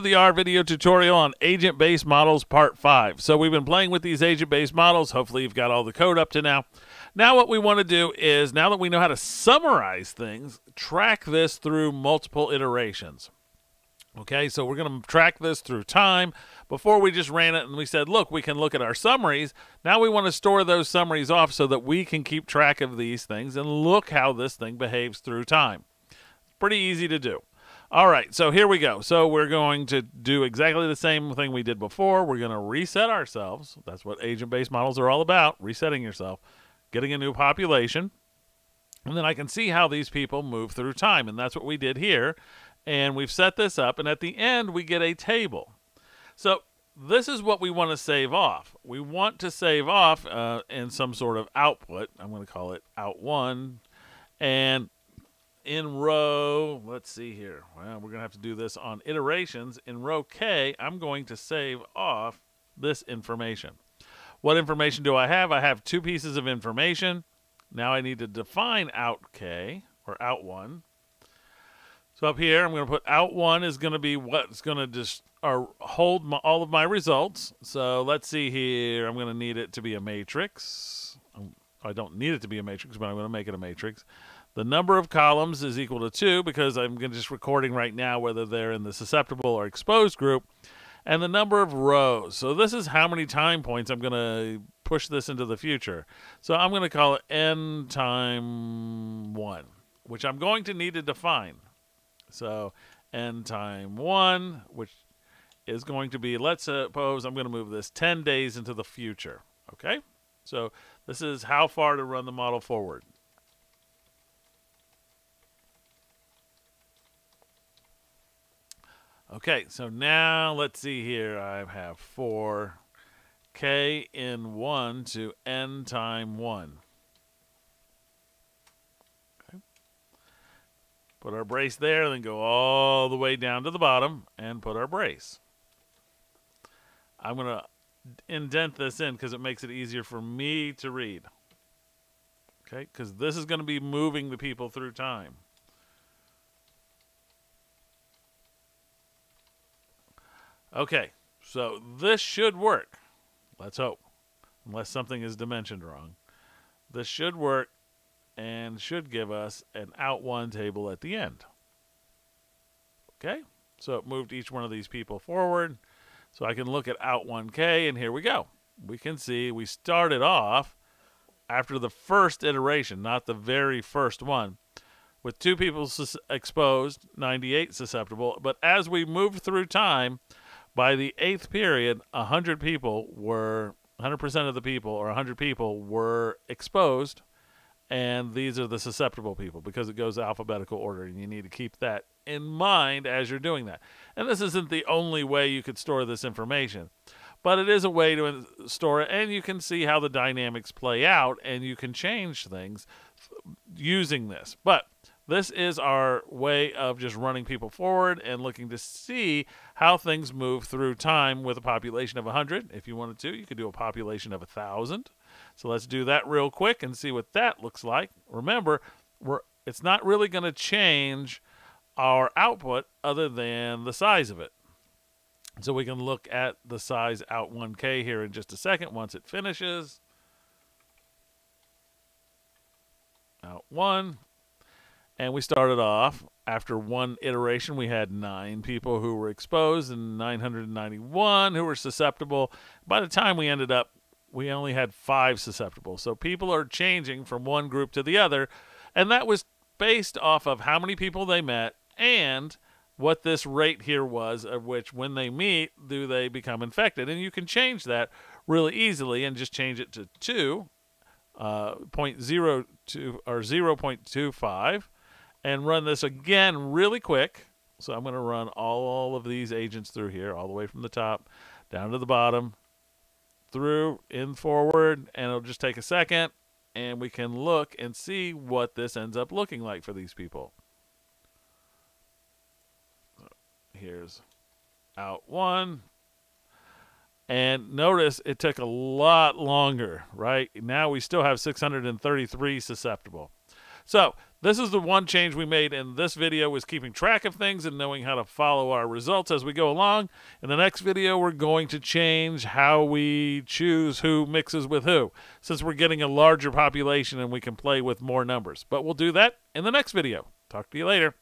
the R video tutorial on agent-based models part 5. So we've been playing with these agent-based models. Hopefully you've got all the code up to now. Now what we want to do is, now that we know how to summarize things, track this through multiple iterations. Okay, so we're going to track this through time. Before we just ran it and we said, look, we can look at our summaries. Now we want to store those summaries off so that we can keep track of these things and look how this thing behaves through time. It's pretty easy to do. All right, so here we go. So we're going to do exactly the same thing we did before. We're going to reset ourselves. That's what agent-based models are all about, resetting yourself, getting a new population. And then I can see how these people move through time. And that's what we did here and we've set this up and at the end we get a table so this is what we want to save off we want to save off uh, in some sort of output i'm going to call it out one and in row. Let's see here. Well we're going to have to do this on iterations. In row k i'm going to save off this information. What information do i have? I have two pieces of information. Now i need to define out k or out one. So up here, I'm going to put out one is going to be what's going to just or hold my, all of my results. So let's see here. I'm going to need it to be a matrix. I don't need it to be a matrix, but I'm going to make it a matrix. The number of columns is equal to 2 because I'm just recording right now whether they're in the susceptible or exposed group. And the number of rows. So this is how many time points I'm going to push this into the future. So I'm going to call it n time 1, which I'm going to need to define. So n time 1, which is going to be, let's suppose I'm going to move this 10 days into the future. Okay? So this is how far to run the model forward. Okay, so now let's see here. I have 4 k in 1 to n time 1. Okay. Put our brace there, then go all the way down to the bottom and put our brace. I'm going to indent this in because it makes it easier for me to read. Okay, because this is going to be moving the people through time. Okay, so this should work. Let's hope. Unless something is dimensioned wrong. This should work and should give us an out one table at the end. Okay, so it moved each one of these people forward. So I can look at out 1K, and here we go. We can see we started off after the first iteration, not the very first one, with two people exposed, 98 susceptible. But as we moved through time, by the eighth period, 100 people were, 100% of the people, or 100 people were exposed and these are the susceptible people because it goes alphabetical order and you need to keep that in mind as you're doing that. And this isn't the only way you could store this information but it is a way to store it and you can see how the dynamics play out and you can change things using this. But this is our way of just running people forward and looking to see how things move through time with a population of 100 if you wanted to you could do a population of 1000 so let's do that real quick and see what that looks like. Remember, we're it's not really going to change our output other than the size of it. So we can look at the size out 1K here in just a second once it finishes. Out 1. And we started off, after one iteration, we had nine people who were exposed and 991 who were susceptible. By the time we ended up we only had five susceptible. So people are changing from one group to the other. And that was based off of how many people they met and what this rate here was, of which when they meet, do they become infected. And you can change that really easily and just change it to 2, uh, 0.02 or 0.25 and run this again really quick. So I'm going to run all of these agents through here, all the way from the top down to the bottom, through in forward and it'll just take a second and we can look and see what this ends up looking like for these people. Here's out one. And notice it took a lot longer, right? Now we still have 633 susceptible. So This is the one change we made in this video was keeping track of things and knowing how to follow our results as we go along. In the next video, we're going to change how we choose who mixes with who, since we're getting a larger population and we can play with more numbers. But we'll do that in the next video. Talk to you later.